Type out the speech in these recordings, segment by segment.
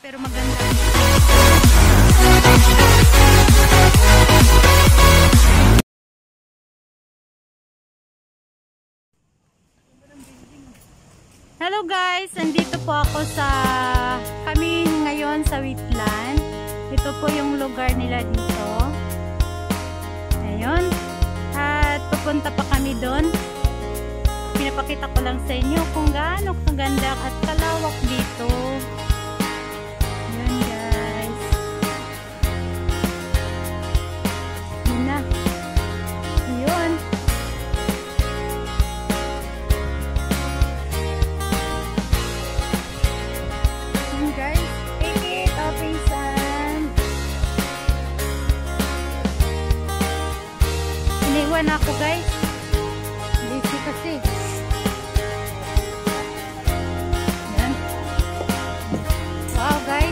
Pero maganda. Hello guys! Andito po ako sa kami ngayon sa Wheatland. Ito po yung lugar nila dito. Ayun. At pupunta pa kami doon. Pinapakita ko lang sa inyo kung gaano kaganda at kalawak dito.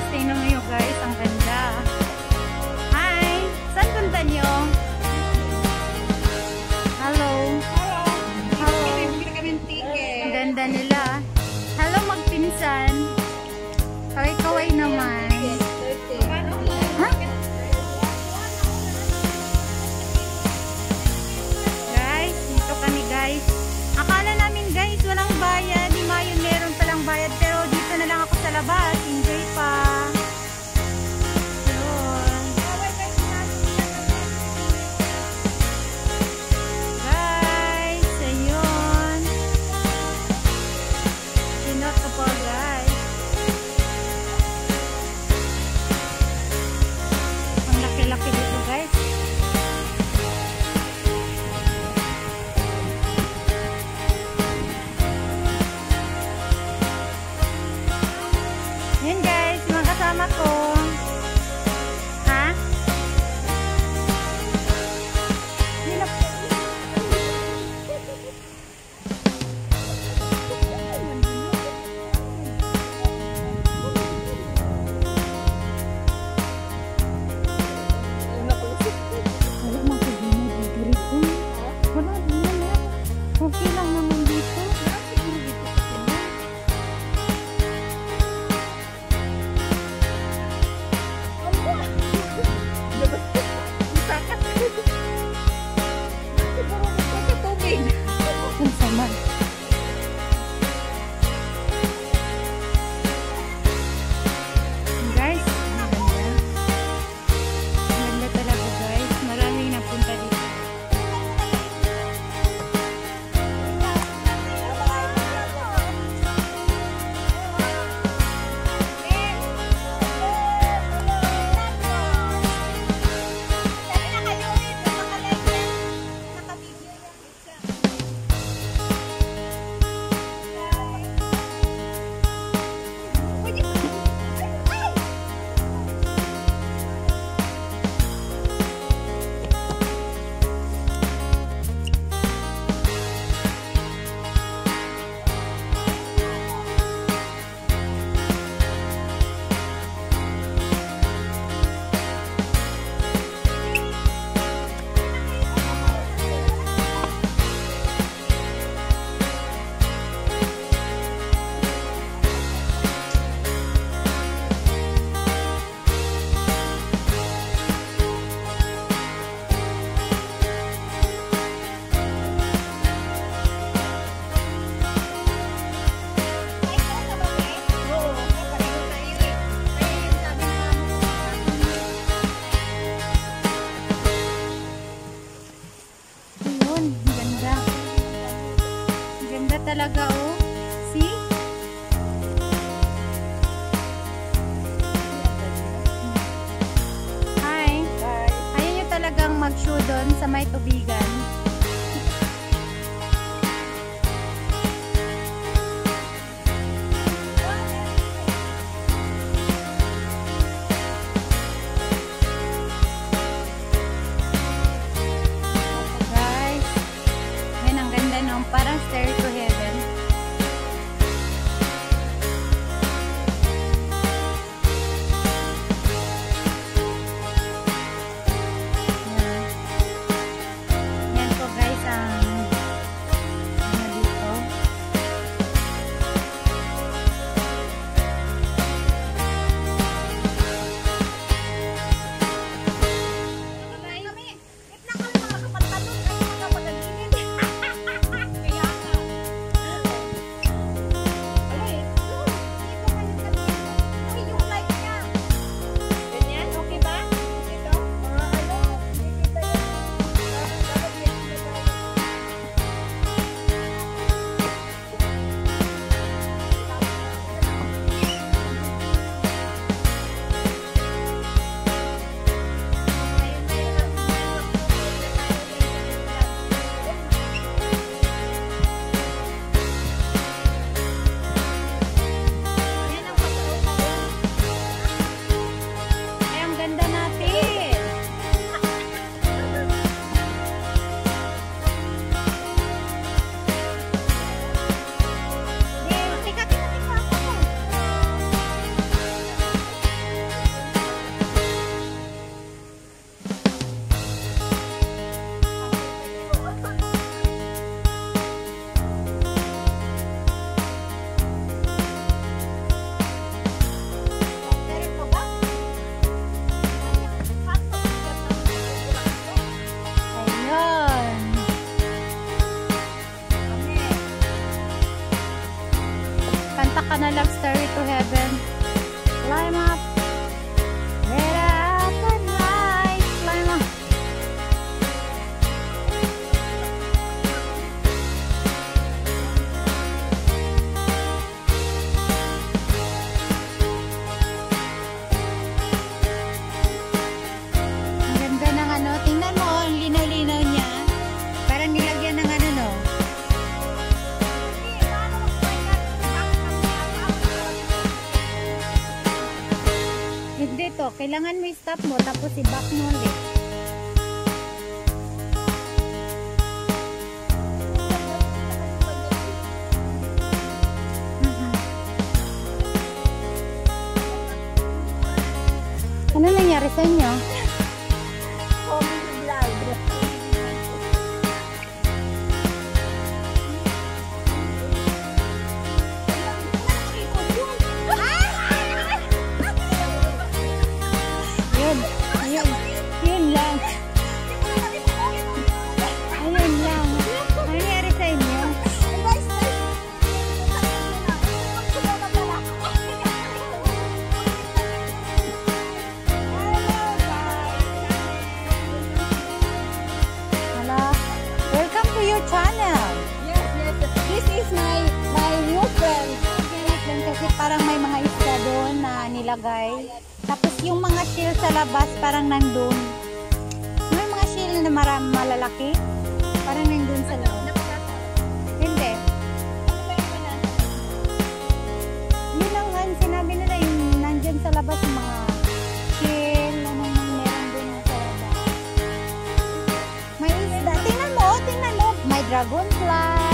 stay na ngayon guys. Ang mama ko. Hindi to. Kailangan mo i-stop mo tapos i-back mo ulit. Mhm. Ano nangyari sa inyo? Lang. Ayun lang. Ano nangyari sa inyo? Hala. Welcome to your channel. Yes, yes. This is my my new friend. Kasi parang may mga isda doon na nilagay. Tapos yung mga shell sa labas parang nandun. Na maram malalaki. Parang nandun sa loob. Hindi. Yun lang nga, sinabi nila yung nandyan sa labas mga shell, ano nang meron dun sa labas. May isda. Tingnan mo, tingnan mo. May dragonfly,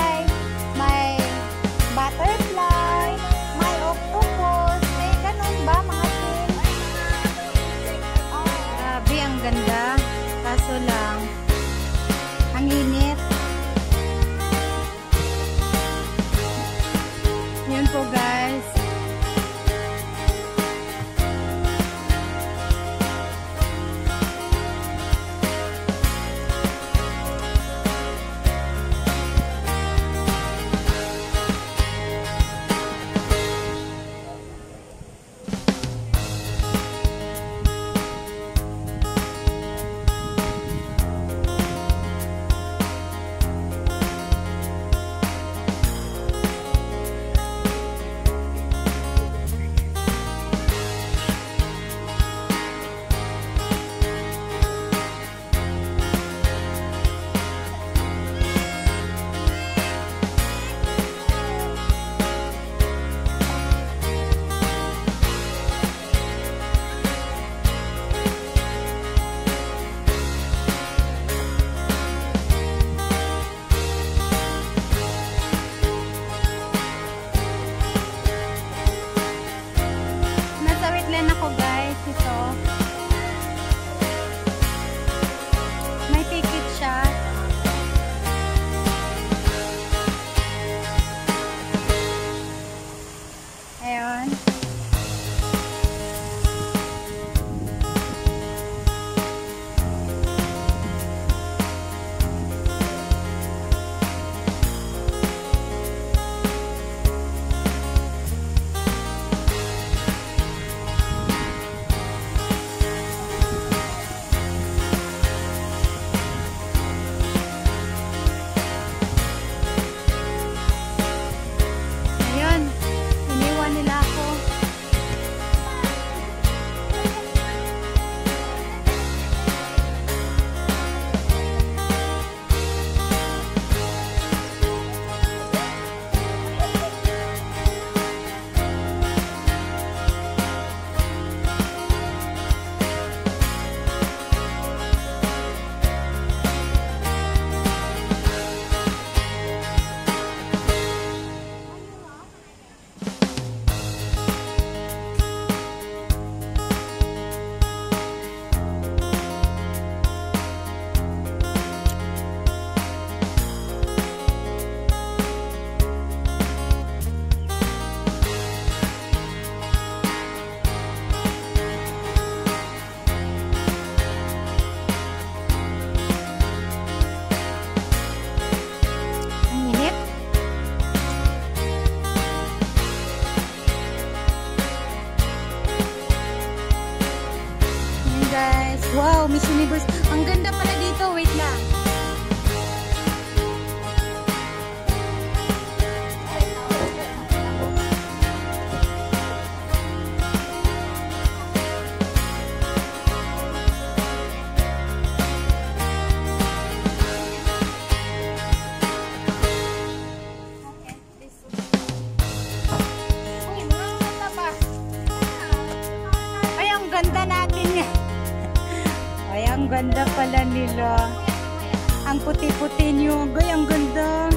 guys. Wow, Miss Universe. Ang ganda pala dito. Wait lang. Ganda pala nila. Ang puti-puti niyo. Ay, ang ganda.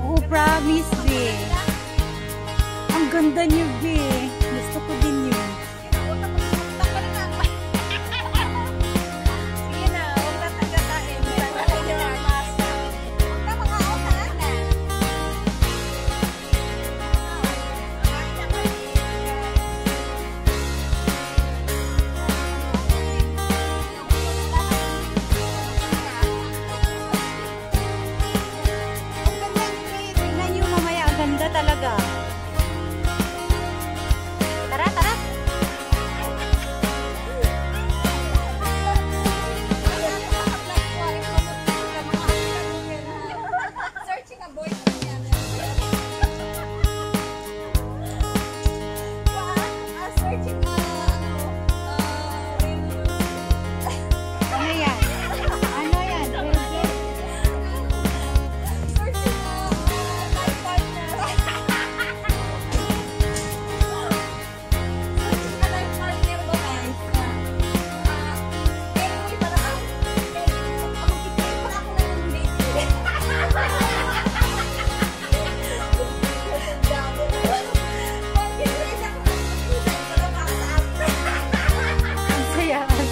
Oo, promise, be. Ang ganda niyo, be. Gusto ko din yun.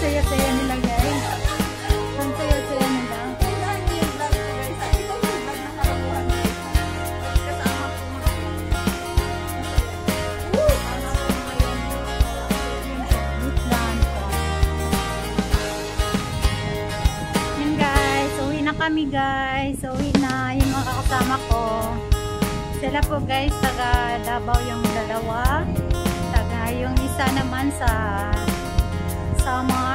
Saya-saya nila guys. Ang saya-saya nila. Yan guys, uwi na kami guys. Uwi na yung mga kasama ko. Sila po guys, taga Davao yung dalawa. Taga yung isa naman sa Samar.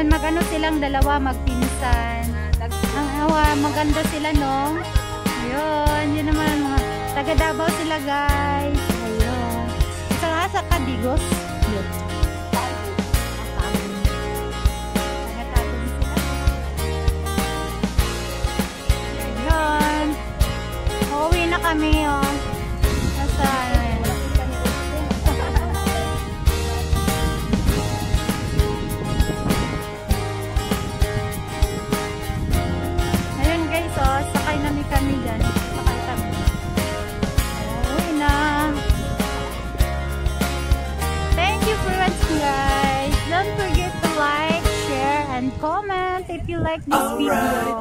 Ngayon, magano silang dalawa, magpinsan. Ang awa, maganda sila, no? Ayun, yun naman, mga taga Davao sila, guys. Ayun. Saka sa Kadigos. Yun. Ayun. Uuwi na kami, oh. Like this video.